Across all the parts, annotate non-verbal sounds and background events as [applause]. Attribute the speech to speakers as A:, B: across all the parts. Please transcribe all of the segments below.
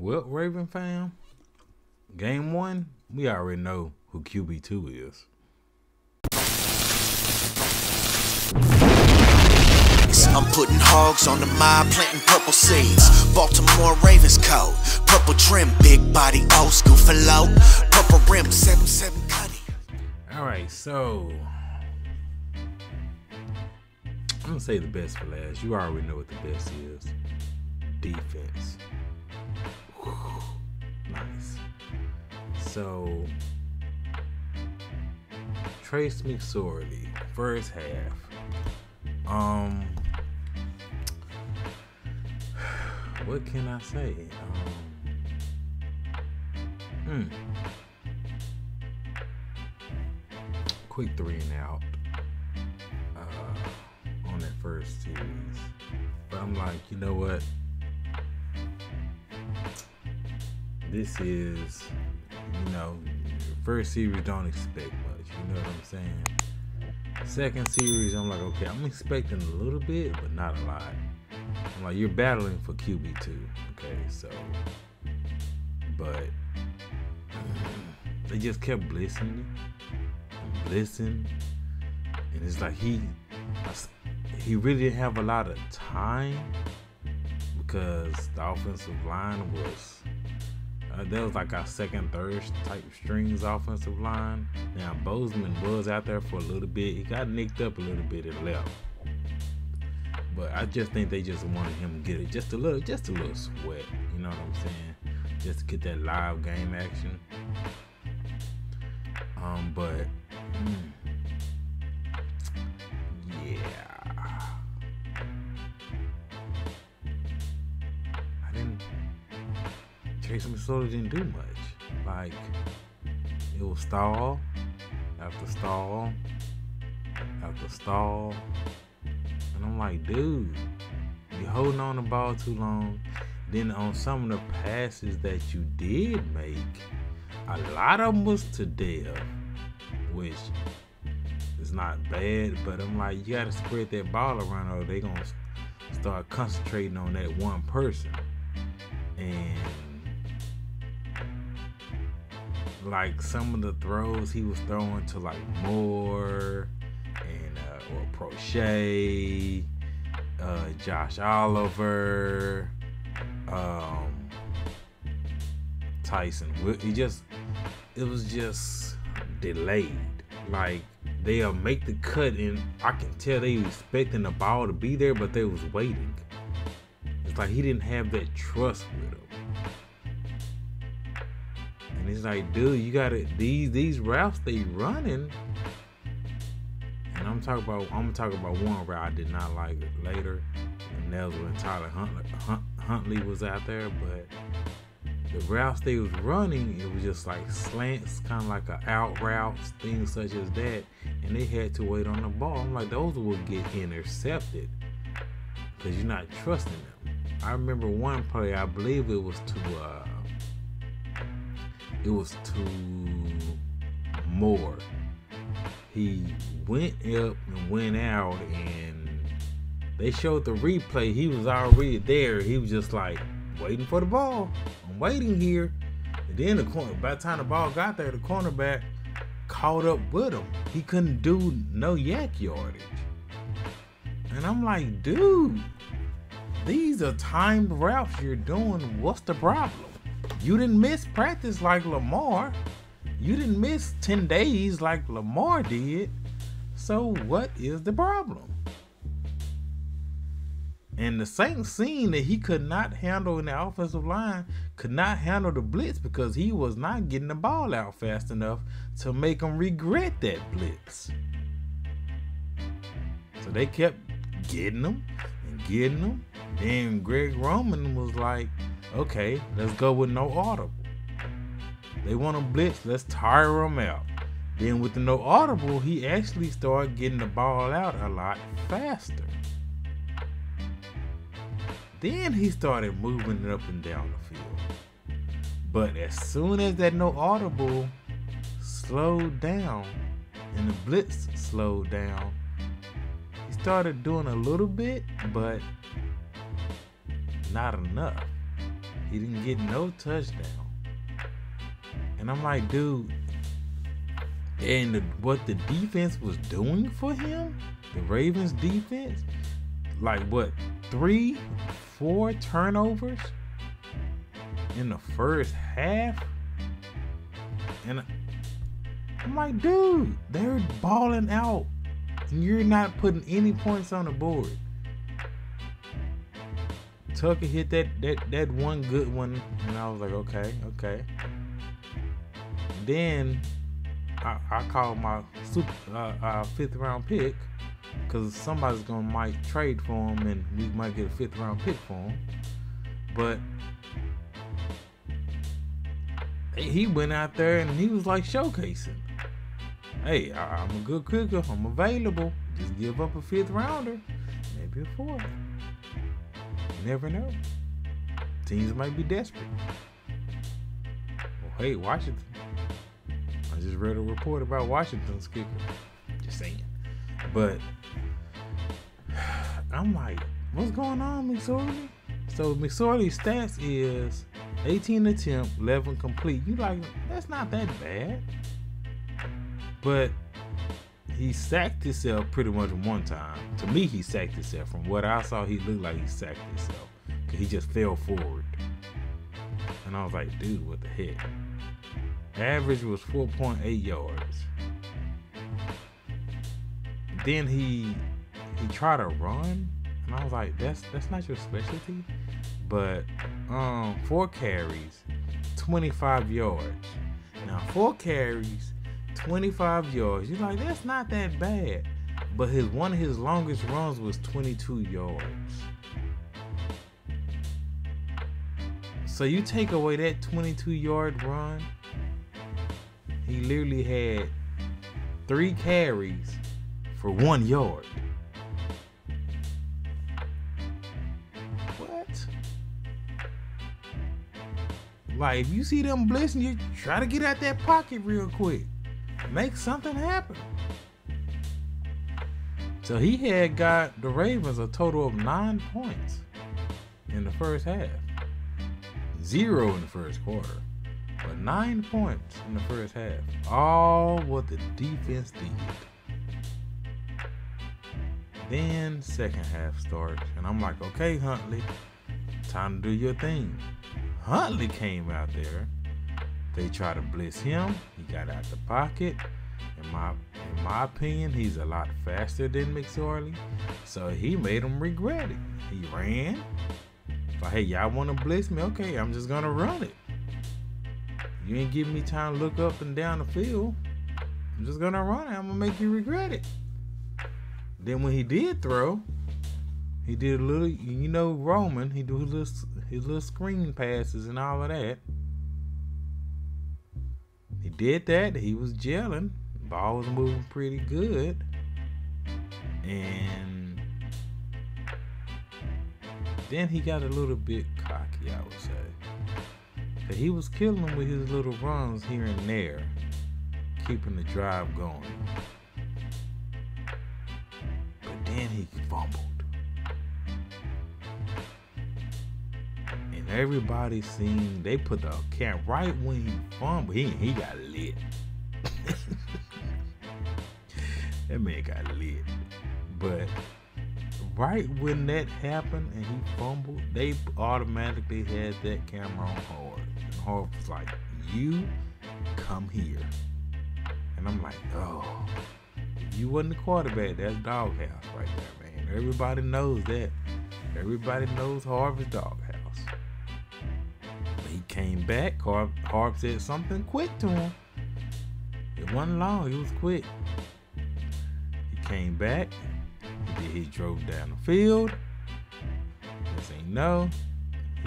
A: Well, Raven fam, game one, we already know who QB2 is.
B: I'm putting hogs on the mob, planting purple seeds. Baltimore Ravens coat, purple trim, big body, old school for low. Purple rim, 7-7 cutty.
A: All right, so I'm gonna say the best for last. You already know what the best is. Defense. So Trace McSorley, first half. Um what can I say? Um, hmm. Quick three and out uh, on that first series. But I'm like, you know what? This is, you know, first series don't expect much. You know what I'm saying? Second series, I'm like, okay, I'm expecting a little bit, but not a lot. I'm like, you're battling for QB2. Okay, so, but they just kept blitzing blitzing. And it's like he, he really didn't have a lot of time because the offensive line was, that was like our second, third type strings offensive line. Now, Bozeman was out there for a little bit. He got nicked up a little bit and left. But I just think they just wanted him to get it just a little, just a little sweat. You know what I'm saying? Just to get that live game action. Um, but mm, Trace McSorley didn't do much. Like it was stall after stall after stall and I'm like, dude, you're holding on the ball too long. Then on some of the passes that you did make, a lot of them was to Dev, which is not bad, but I'm like, you gotta spread that ball around or they gonna start concentrating on that one person. And like some of the throws he was throwing to like Moore and uh, or Proche, uh, Josh Oliver, um, Tyson. He just, it was just delayed. Like they'll make the cut, and I can tell they expecting the ball to be there, but they was waiting. It's like he didn't have that trust with him. It's like, dude, you gotta these these routes they running and I'm talking about I'm gonna talk about one where I did not like later, and that was when Tyler Huntley, Hunt, Huntley was out there. But the routes they was running, it was just like slants, kind of like a out routes, things such as that, and they had to wait on the ball. I'm like, those would get intercepted because you're not trusting them. I remember one play, I believe it was to uh, it was to Moore he went up and went out and they showed the replay. He was already there. He was just like waiting for the ball. I'm waiting here. And then the corner by the time the ball got there the cornerback caught up with him. He couldn't do no YAC yardage. And i'm like dude these are timed routes you're doing. What's the problem you didn't miss practice like lamar you didn't miss 10 days like Lamar did. So what is the problem? And the Saints seen that he could not handle in the offensive line, could not handle the blitz because he was not getting the ball out fast enough to make him regret that blitz. So they kept getting them and getting them. Then Greg Roman was like, okay, let's go with no huddle. They want to blitz. Let's tire him out. Then with the no huddle, he actually started getting the ball out a lot faster. Then he started moving it up and down the field. But as soon as that no huddle slowed down and the blitz slowed down, he started doing a little bit, but not enough. He didn't get no touchdown. And I'm like, dude, and the, what the defense was doing for him, the Ravens defense, like what, three, four turnovers in the first half? And I'm like, dude, they're balling out. And you're not putting any points on the board. Tucker hit that that that one good one, and I was like, okay, okay. Then I, I called my super uh, uh, fifth round pick because somebody's gonna might trade for him, and we might get a fifth round pick for him. But he went out there and he was like showcasing. Hey, I, I'm a good kicker. I'm available. Just give up a fifth rounder, maybe a fourth. You never know. Teams might be desperate. Well, hey, Washington. I just read a report about Washington's kicker. Just saying. But I'm like, what's going on, McSorley? So McSorley's stats is 18 attempt, 11 complete. You like, that's not that bad. But he sacked himself pretty much one time. To me, he sacked himself. From what I saw, he looked like he sacked himself. He just fell forward. And I was like, dude, what the heck? Average was 4.8 yards. Then he he tried to run, and I was like, that's that's not your specialty. But um, four carries, 25 yards. Now four carries, 25 yards. You're like, that's not that bad. But his one of his longest runs was 22 yards. So you take away that 22 yard run, he literally had three carries for one yard. What? Like, if you see them blitzing, you try to get out that pocket real quick. Make something happen. So he had got the Ravens a total of nine points in the first half. Zero in the first quarter. But nine points in the first half. All what the defense did. Then second half starts, and I'm like, okay, Huntley, time to do your thing. Huntley came out there. They try to blitz him. He got out the pocket. In my in my opinion, he's a lot faster than McSorley. So he made him regret it. He ran. Like, hey, y'all want to blitz me? Okay, I'm just gonna run it. You ain't giving me time to look up and down the field. I'm just gonna run it. I'm gonna make you regret it. Then when he did throw, he did a little, you know, Roman. He do his little, his little screen passes and all of that. Did that. He was gelling. Ball was moving pretty good, and then he got a little bit cocky, I would say. But he was killing them with his little runs here and there, keeping the drive going. But then he fumbled. Everybody seen, they put the camera right when he fumbled, he, he got lit. [laughs] that man got lit. But right when that happened and he fumbled, they automatically had that camera on hard. And hard was like, you come here. And I'm like, oh, if you wasn't the quarterback, that's doghouse right there, man. Everybody knows that. Everybody knows Harb's doghouse. He came back. Harb, Harb said something quick to him. It wasn't long. It was quick. He came back. He, he drove down the field. This ain't no.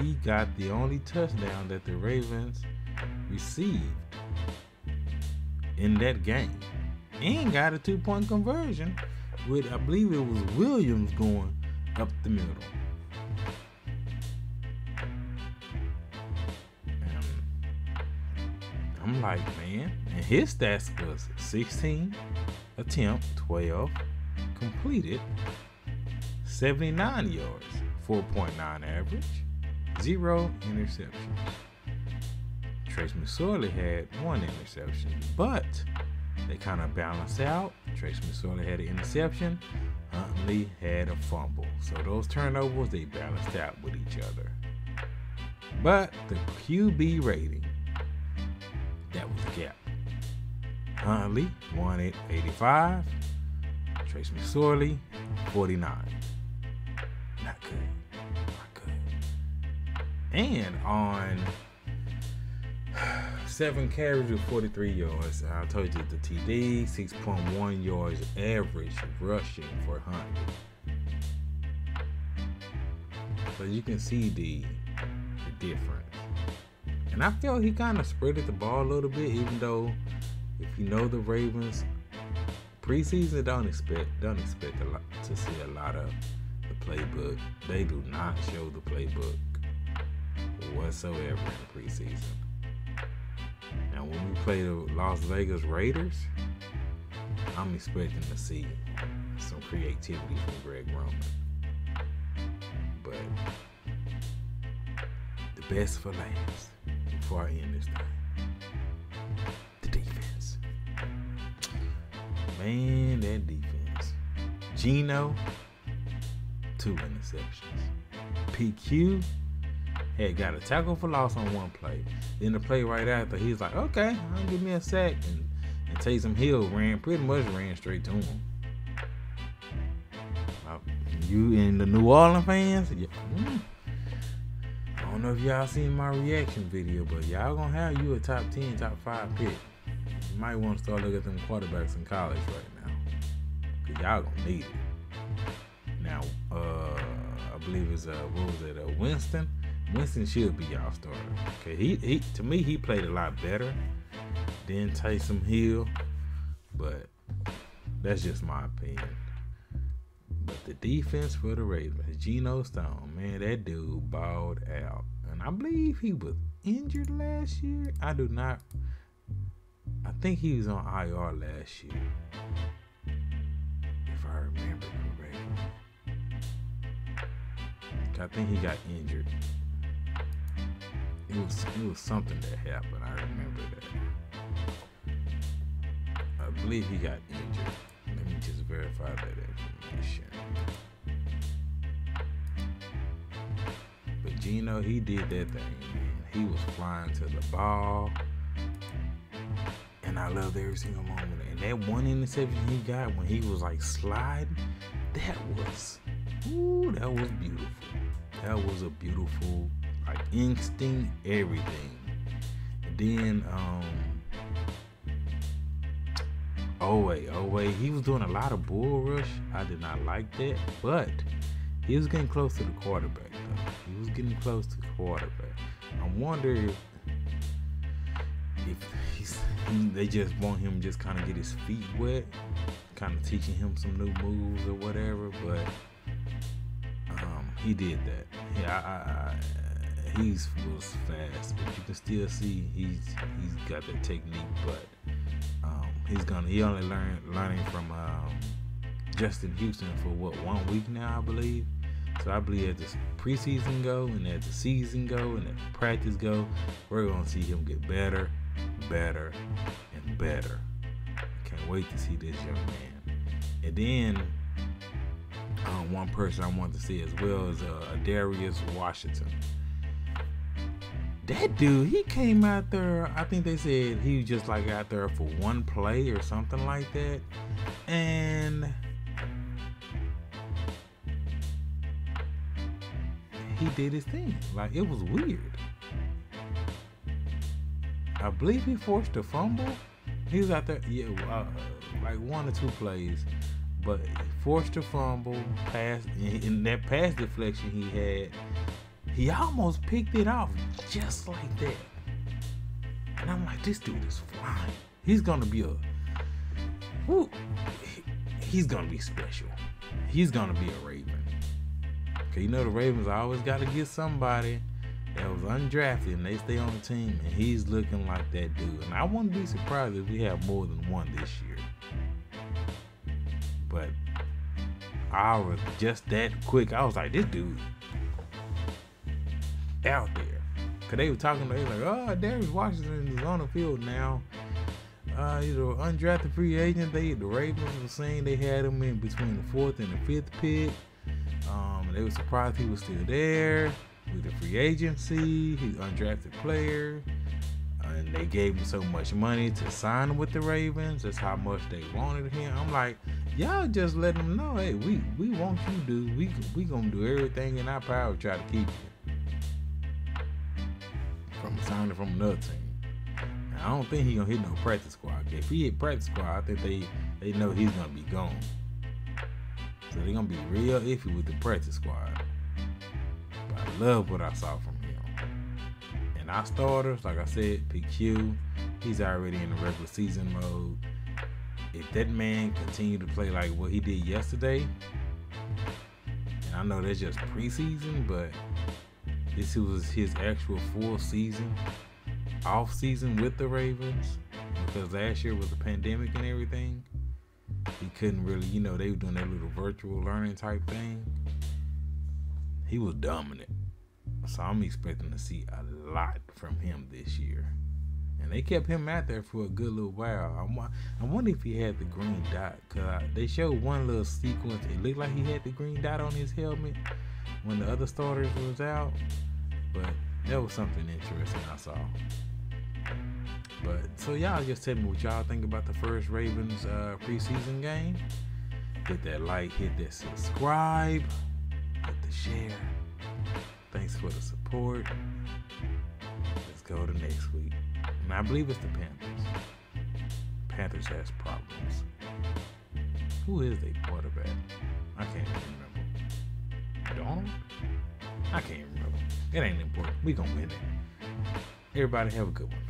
A: He got the only touchdown that the Ravens received in that game. And got a two point conversion with, I believe it was Williams going up the middle. I'm like, man, and his stats was 16 attempt, 12 completed, 79 yards, 4.9 average, zero interceptions. Trace McSorley had one interception, but they kind of balanced out. Trace McSorley had an interception. Huntley had a fumble. So those turnovers, they balanced out with each other. But the QB rating, that was the gap. Huntley won at 85. Trace McSorley, 49. Not good. Not good. And on [sighs] seven carries with 43 yards. I told you the TD, 6.1 yards average rushing for Huntley. So you can see the, the difference. And I feel he kind of spreaded the ball a little bit, even though if you know the Ravens preseason, don't expect don't expect a lot to see a lot of the playbook. They do not show the playbook whatsoever in preseason. Now, when we play the Las Vegas Raiders, I'm expecting to see some creativity from Greg Roman. But the best for last before I end this thing. The defense. Man, that defense. Geno, two interceptions. PQ had got a tackle for loss on one play. Then the play right after, he's like, okay, I'll give me a sack. And, and Taysom Hill ran, pretty much ran straight to him. Uh, you and the New Orleans fans, yeah, mm, don't know if y'all seen my reaction video, but y'all gonna have you a top 10, top 5 pick. You might want to start looking at them quarterbacks in college right now. Cause y'all gonna need it. Now, uh, I believe it's uh, what was it, uh, Winston? Winston should be y'all starter. Okay, he, he to me he played a lot better than Taysom Hill, but that's just my opinion. The defense for the Ravens, Geno Stone, man, that dude balled out, and I believe he was injured last year. I do not. I think he was on IR last year, if I remember correctly. I think he got injured it was it was something that happened. I remember that. I believe he got injured. Let me just verify that information. But Geno, he did that thing, man. He was flying to the ball. And I loved every single moment. And that one interception he got when he was like sliding, that was, ooh, that was beautiful. That was a beautiful like instinct, everything. And then um oh wait, oh wait, he was doing a lot of bull rush. I did not like that, but he was getting close to the quarterback He was getting close to the quarterback. I wonder if, if he's he, they just want him just kind of get his feet wet, kind of teaching him some new moves or whatever. But um, he did that. Yeah, I, I, he's was fast, but you can still see he's he's got that technique. But um, he's gonna he only learn learning from um, Justin Houston for what one week now, I believe. So I believe as the preseason go and as the season go and as practice go, we're gonna see him get better, better, and better. Can't wait to see this young man. And then um, one person I want to see as well is uh, Darius Washington that dude, he came out there. I think they said he just like out there for one play or something like that, and he did his thing. Like it was weird. I believe he forced a fumble. He was out there, yeah, uh, like one or two plays, but forced a fumble, pass, in that pass deflection he had he almost picked it off just like that. And I'm like, this dude is flying. He's gonna be a whoo, he's gonna be special. He's gonna be a Raven. Cause you know the Ravens always gotta get somebody that was undrafted and they stay on the team and he's looking like that dude. And I wouldn't be surprised if we have more than one this year. But I was just that quick. I was like, this dude out there. Cause they were talking, they were like, oh, Darius Washington is on the field now. Uh, you know, undrafted free agent. They the Ravens were saying they had him in between the fourth and the fifth pick. Um, they were surprised he was still there with the free agency. He's undrafted player, and they gave him so much money to sign with the Ravens. That's how much they wanted him. I'm like, y'all just let them know, hey, we we want you dude. We we gonna do everything in our power to try to keep you from signing from another team. I don't think he gonna hit no practice squad. If he hit practice squad, I think they they know he's gonna be gone. So they're gonna be real iffy with the practice squad. But I love what I saw from him. And our starters, like I said, PQ, he's already in the regular season mode. If that man continue to play like what he did yesterday, and I know that's just preseason, but this was his actual full season off season with the Ravens because last year was a pandemic and everything. He couldn't really, you know, they were doing that little virtual learning type thing. He was dominant. So I'm expecting to see a lot from him this year. And they kept him out there for a good little while. I, I wonder if he had the green dot. Because they showed one little sequence. It looked like he had the green dot on his helmet when the other starters was out. But that was something interesting I saw. But so y'all just tell me what y'all think about the first Ravens uh, preseason game. Hit that like, hit that subscribe, hit the share. Thanks for the support. Let's go to next week. And I believe it's the Panthers. Panthers has problems. Who is their quarterback? I can't remember. Donald? I can't remember. It ain't important. We gonna win it. Everybody have a good one.